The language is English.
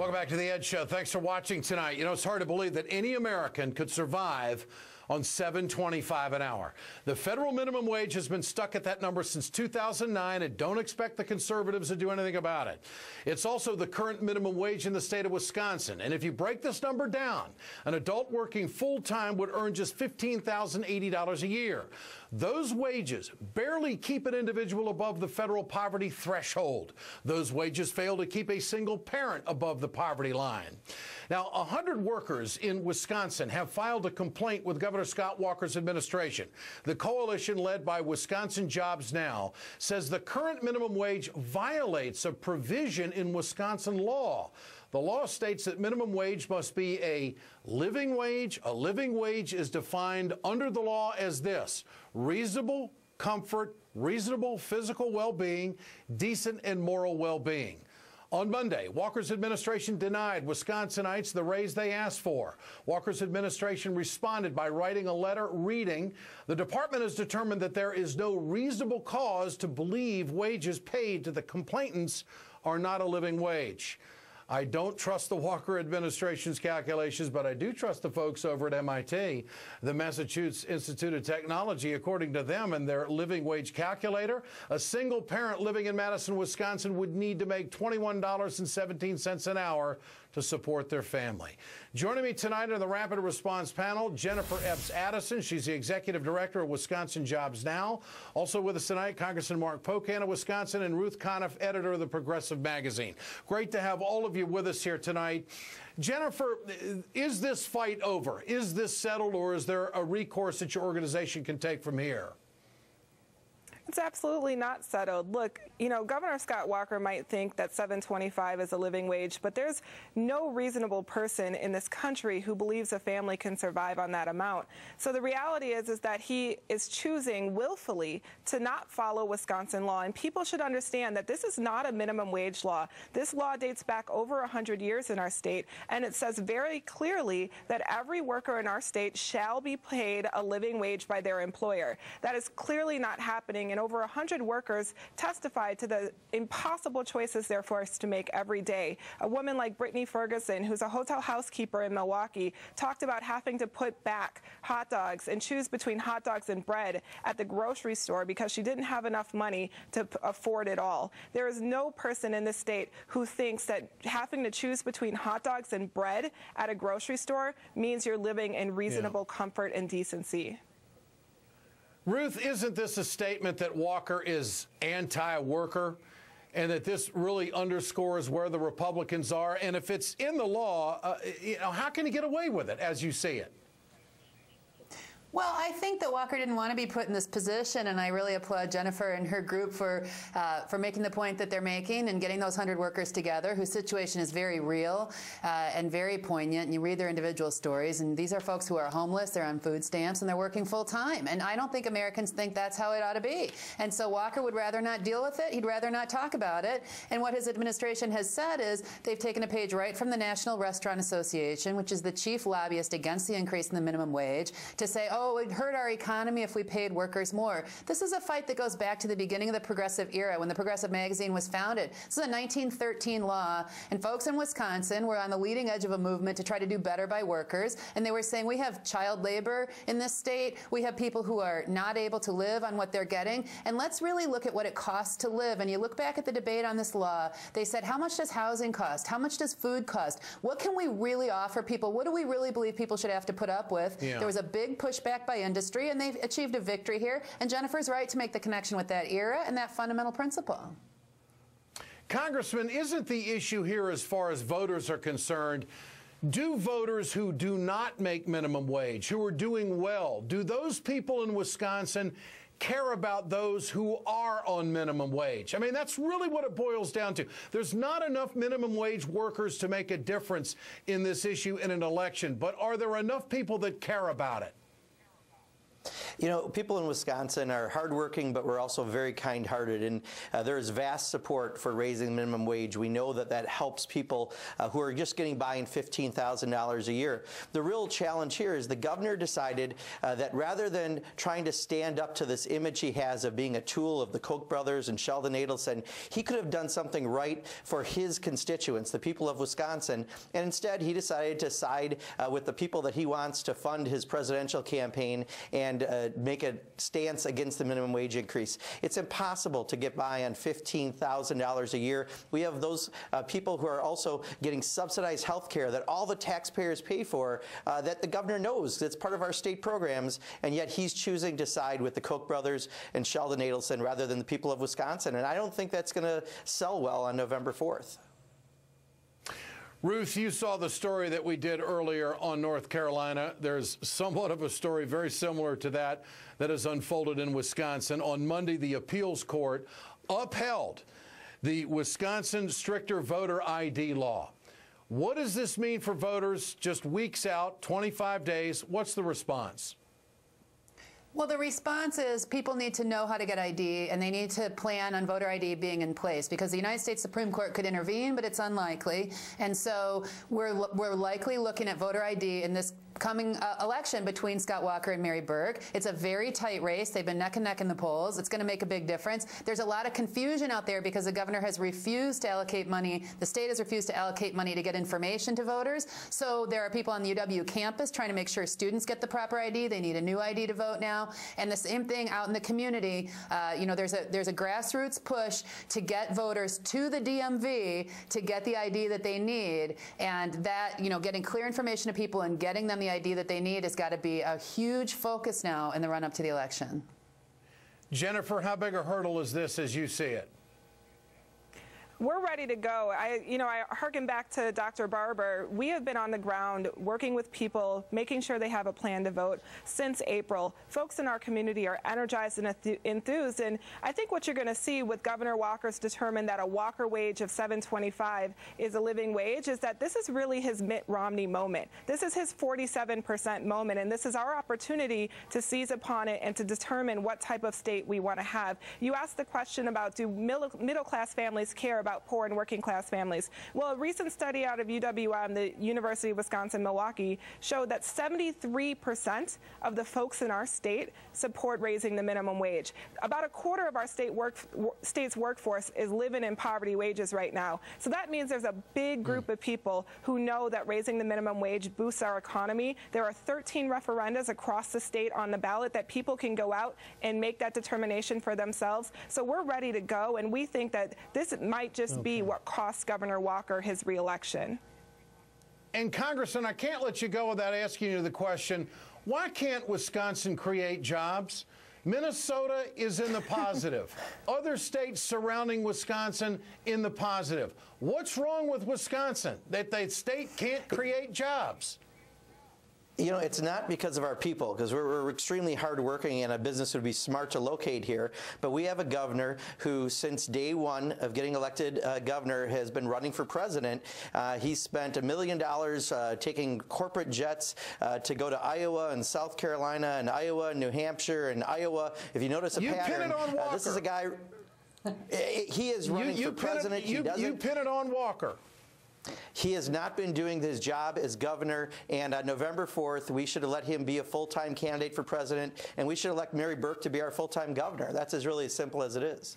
Welcome back to the Ed Show. Thanks for watching tonight. You know, it's hard to believe that any American could survive on 725 an hour. The federal minimum wage has been stuck at that number since 2009 and don't expect the conservatives to do anything about it. It's also the current minimum wage in the state of Wisconsin. And if you break this number down, an adult working full time would earn just $15,080 a year. Those wages barely keep an individual above the federal poverty threshold. Those wages fail to keep a single parent above the poverty line. Now, 100 workers in Wisconsin have filed a complaint with Governor Scott Walker's administration. The coalition led by Wisconsin Jobs Now says the current minimum wage violates a provision in Wisconsin law. The law states that minimum wage must be a living wage. A living wage is defined under the law as this reasonable comfort, reasonable physical well being, decent and moral well being. On Monday, Walker's administration denied Wisconsinites the raise they asked for. Walker's administration responded by writing a letter reading, The department has determined that there is no reasonable cause to believe wages paid to the complainants are not a living wage. I don't trust the Walker administration's calculations, but I do trust the folks over at MIT. The Massachusetts Institute of Technology, according to them and their living wage calculator, a single parent living in Madison, Wisconsin would need to make $21.17 an hour to support their family. Joining me tonight on the Rapid Response panel, Jennifer Epps Addison. She's the Executive Director of Wisconsin Jobs Now. Also with us tonight, Congressman Mark Pocan of Wisconsin and Ruth Conniff, editor of the Progressive Magazine. Great to have all of you with us here tonight. Jennifer, is this fight over? Is this settled, or is there a recourse that your organization can take from here? It's absolutely not settled. Look, you know, Governor Scott Walker might think that 725 is a living wage, but there's no reasonable person in this country who believes a family can survive on that amount. So the reality is is that he is choosing willfully to not follow Wisconsin law, and people should understand that this is not a minimum wage law. This law dates back over 100 years in our state, and it says very clearly that every worker in our state shall be paid a living wage by their employer. That is clearly not happening in over 100 workers testified to the impossible choices they're forced to make every day. A woman like Brittany Ferguson, who's a hotel housekeeper in Milwaukee, talked about having to put back hot dogs and choose between hot dogs and bread at the grocery store because she didn't have enough money to afford it all. There is no person in this state who thinks that having to choose between hot dogs and bread at a grocery store means you're living in reasonable yeah. comfort and decency. Ruth, isn't this a statement that Walker is anti worker? and that this really underscores where the Republicans are. And if it's in the law, uh, you know, how can he get away with it as you see it? Well, I think that Walker didn't want to be put in this position, and I really applaud Jennifer and her group for uh, for making the point that they're making and getting those hundred workers together, whose situation is very real uh, and very poignant. And you read their individual stories, and these are folks who are homeless, they're on food stamps, and they're working full time. And I don't think Americans think that's how it ought to be. And so Walker would rather not deal with it. He'd rather not talk about it. And what his administration has said is they've taken a page right from the National Restaurant Association, which is the chief lobbyist against the increase in the minimum wage, to say, oh, oh, it would hurt our economy if we paid workers more. This is a fight that goes back to the beginning of the progressive era when the Progressive magazine was founded. This is a 1913 law, and folks in Wisconsin were on the leading edge of a movement to try to do better by workers, and they were saying we have child labor in this state, we have people who are not able to live on what they're getting, and let's really look at what it costs to live. And you look back at the debate on this law, they said, how much does housing cost? How much does food cost? What can we really offer people? What do we really believe people should have to put up with? Yeah. There was a big pushback backed by industry, and they've achieved a victory here. And Jennifer's right to make the connection with that era and that fundamental principle. Congressman, isn't the issue here, as far as voters are concerned, do voters who do not make minimum wage, who are doing well, do those people in Wisconsin care about those who are on minimum wage. I mean, that's really what it boils down to. There's not enough minimum wage workers to make a difference in this issue in an election, but are there enough people that care about it? You know, people in Wisconsin are hardworking, but we're also very kind-hearted, and uh, there is vast support for raising minimum wage. We know that that helps people uh, who are just getting by in $15,000 a year. The real challenge here is the governor decided uh, that rather than trying to stand up to this image he has of being a tool of the Koch brothers and Sheldon Adelson, he could have done something right for his constituents, the people of Wisconsin, and instead he decided to side uh, with the people that he wants to fund his presidential campaign and uh, make a stance against the minimum wage increase. It's impossible to get by on $15,000 a year. We have those uh, people who are also getting subsidized health care that all the taxpayers pay for uh, that the governor knows that's part of our state programs, and yet he's choosing to side with the Koch brothers and Sheldon Adelson rather than the people of Wisconsin. And I don't think that's going to sell well on November 4th. Ruth, you saw the story that we did earlier on North Carolina. There's somewhat of a story very similar to that that has unfolded in Wisconsin. On Monday, the appeals court upheld the Wisconsin stricter voter ID law. What does this mean for voters just weeks out, 25 days? What's the response? Well, the response is people need to know how to get ID and they need to plan on voter ID being in place because the United States Supreme Court could intervene, but it's unlikely. And so we're, we're likely looking at voter ID in this coming uh, election between Scott Walker and Mary Burke. It's a very tight race. They've been neck and neck in the polls. It's going to make a big difference. There's a lot of confusion out there because the governor has refused to allocate money. The state has refused to allocate money to get information to voters. So there are people on the UW campus trying to make sure students get the proper ID. They need a new ID to vote now. And the same thing out in the community. Uh, you know, there's a there's a grassroots push to get voters to the DMV to get the ID that they need. And that, you know, getting clear information to people and getting them the ID that they need has got to be a huge focus now in the run up to the election. Jennifer, how big a hurdle is this as you see it? We're ready to go. I, you know, I harken back to Dr. Barber. We have been on the ground working with people, making sure they have a plan to vote since April. Folks in our community are energized and enthused, and I think what you're going to see with Governor Walker's determined that a Walker wage of 725 is a living wage is that this is really his Mitt Romney moment. This is his 47% moment, and this is our opportunity to seize upon it and to determine what type of state we want to have. You asked the question about do middle class families care about about poor and working class families. Well, a recent study out of UWM, the University of Wisconsin-Milwaukee, showed that 73% of the folks in our state support raising the minimum wage. About a quarter of our state work, state's workforce is living in poverty wages right now. So that means there's a big hmm. group of people who know that raising the minimum wage boosts our economy. There are 13 referendas across the state on the ballot that people can go out and make that determination for themselves. So we're ready to go, and we think that this might just okay. be what cost Governor Walker his reelection. And Congressman, I can't let you go without asking you the question, why can't Wisconsin create jobs? Minnesota is in the positive. Other states surrounding Wisconsin in the positive. What's wrong with Wisconsin that the state can't create jobs? You know, it's not because of our people, because we're, we're, extremely hardworking and a business would be smart to locate here. But we have a governor who, since day one of getting elected uh, governor, has been running for president. Uh, he spent a million dollars uh, taking corporate jets uh, to go to Iowa and South Carolina and Iowa and New Hampshire and Iowa. If you notice a you pattern, uh, this is a guy. he is running you, you for president. It, you, you pin it on Walker. He has not been doing his job as governor, and on November 4th, we should have let him be a full-time candidate for president, and we should elect Mary Burke to be our full-time governor. That's as really as simple as it is.